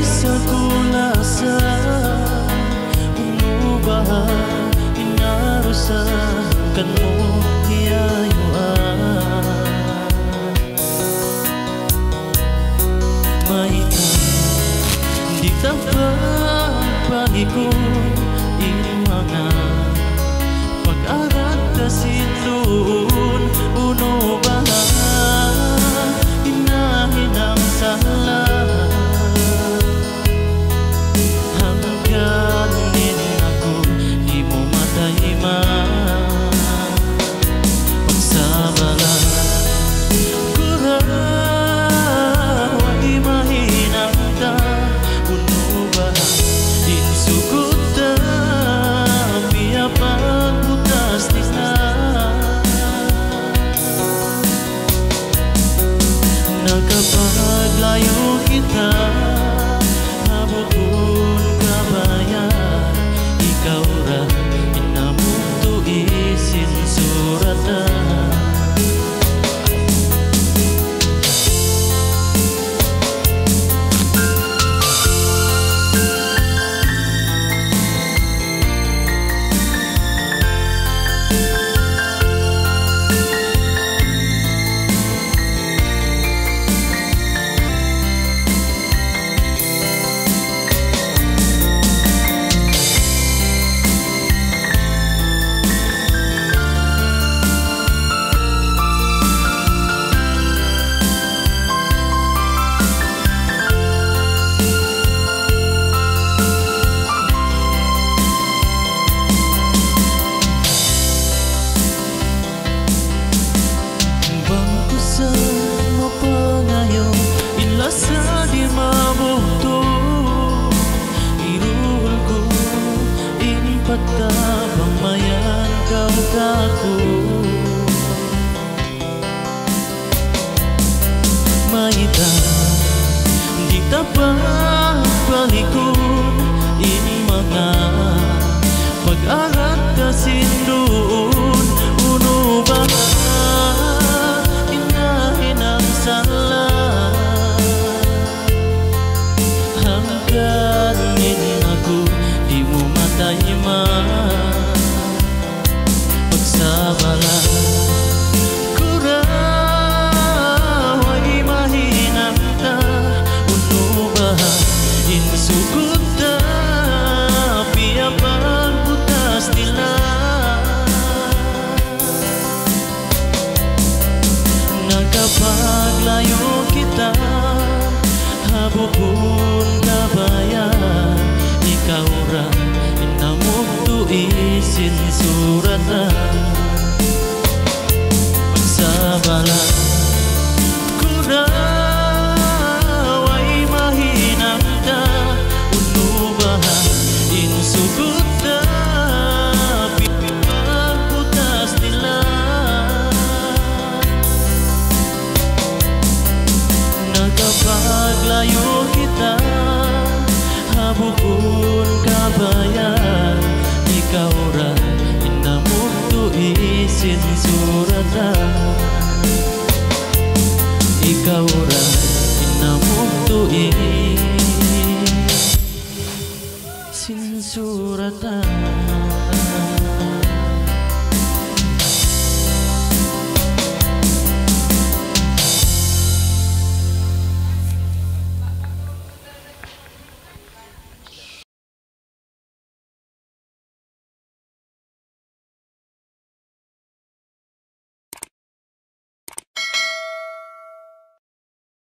bisa ku rasa Mengubah Hingga rusakkanmu Ya Yuhan Maikan Ditambah bagiku dosaku Maita di tapak todo sabor.